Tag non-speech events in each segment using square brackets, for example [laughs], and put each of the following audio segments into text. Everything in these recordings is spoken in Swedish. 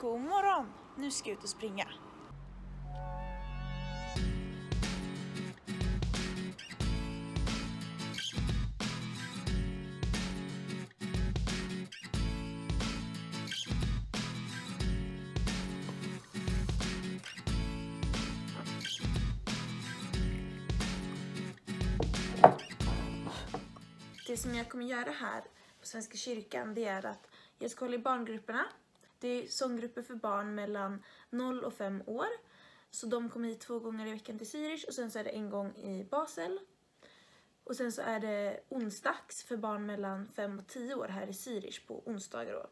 God morgon! Nu ska jag ut och springa. Det som jag kommer göra här på Svenska kyrkan det är att jag ska hålla i barngrupperna. Det är sånggrupper för barn mellan 0 och 5 år. Så de kommer hit två gånger i veckan till Zürich och sen så är det en gång i Basel. Och sen så är det onsdags för barn mellan 5 och 10 år här i Zürich på onsdagar då.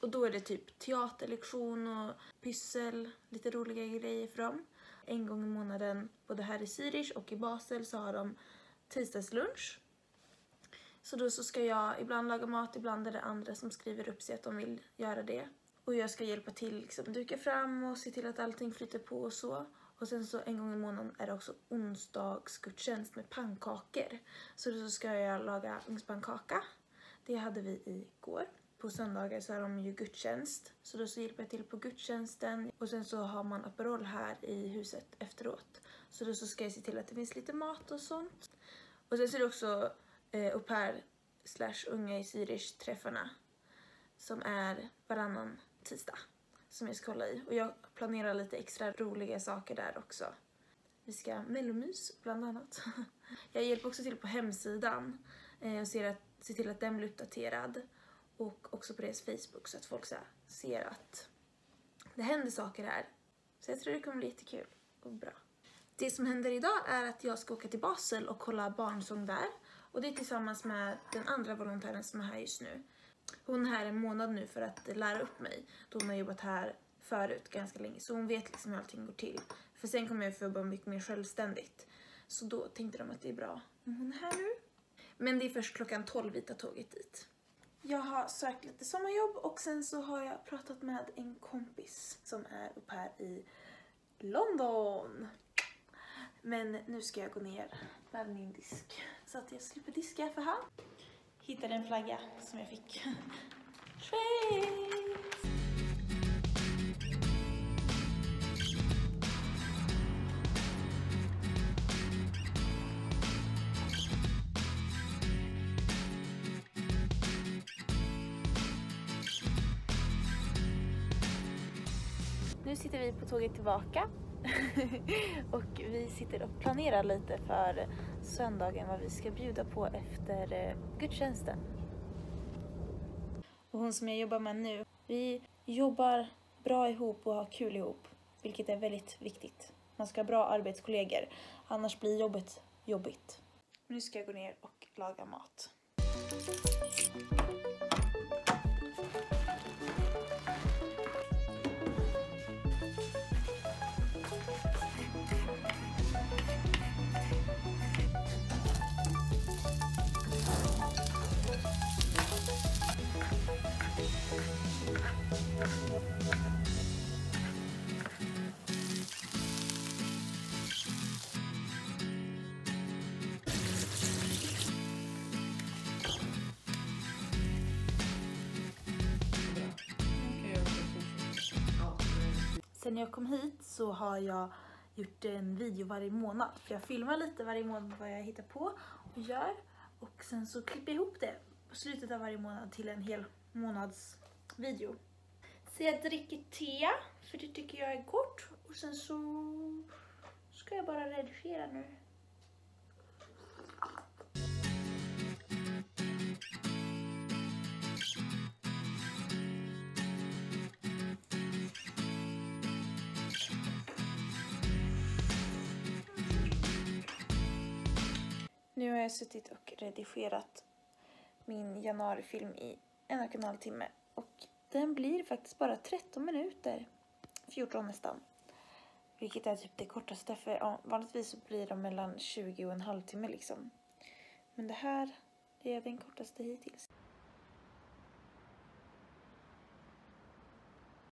Och då är det typ teaterlektion och pyssel, lite roliga grejer för dem. En gång i månaden, både här i Zürich och i Basel, så har de tisdagslunch. Så då så ska jag ibland laga mat, ibland är det andra som skriver upp sig att de vill göra det. Och jag ska hjälpa till, liksom duka fram och se till att allting flyter på och så. Och sen så en gång i månaden är det också onsdagsgudstjänst med pannkakor. Så då ska jag laga ugnspannkaka. Det hade vi igår. På söndagar så har de ju gudstjänst. Så då så hjälper jag till på gudstjänsten. Och sen så har man Aperol här i huset efteråt. Så då så ska jag se till att det finns lite mat och sånt. Och sen så är det också eh, au pair slash unga i Zürich träffarna som är varannan tisdag som jag ska hålla i. Och jag planerar lite extra roliga saker där också. Vi ska mellomys bland annat. [laughs] Jag hjälper också till på hemsidan eh, och ser, att, ser till att den blir uppdaterad. Och också på deras Facebook så att folk så ser att det händer saker här. Så jag tror det kommer bli jättekul och bra. Det som händer idag är att jag ska åka till Basel och kolla barnsång där. Och det är tillsammans med den andra volontären som är här just nu. Hon är här en månad nu för att lära upp mig. Då hon har jobbat här förut ganska länge. Så hon vet liksom hur allting går till. För sen kommer jag få jobba mycket mer självständigt. Så då tänkte de att det är bra om hon är här nu. Men det är först klockan 12 vi tar tåget dit. Jag har sökt lite sommarjobb och sen så har jag pratat med en kompis som är upp här i London. Men nu ska jag gå ner med min disk så att jag slipper diska för hand. Hittade en flagga som jag fick. Schweiz! [laughs] Nu sitter vi på tåget tillbaka [laughs] och vi sitter och planerar lite för söndagen vad vi ska bjuda på efter eh, gudstjänsten. Och hon som jag jobbar med nu, vi jobbar bra ihop och har kul ihop, vilket är väldigt viktigt. Man ska ha bra arbetskollegor, annars blir jobbet jobbigt. Nu ska jag gå ner och laga mat. Sen jag kom hit så har jag gjort en video varje månad. För jag filmar lite varje månad vad jag hittar på och gör. Och sen så klipper jag ihop det på slutet av varje månad till en hel månads video. Så jag dricker te, för det tycker jag är gott. Och sen så ska jag bara redigera nu. Nu har jag suttit och redigerat min januarifilm i en och en halv timme och den blir faktiskt bara 13 minuter. 14 nästan. Vilket är typ det kortaste för ja, vanligtvis så blir de mellan 20 och en halvtimme liksom. Men det här det är den kortaste hittills.